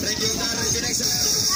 Thank you, Dr. Phoenix.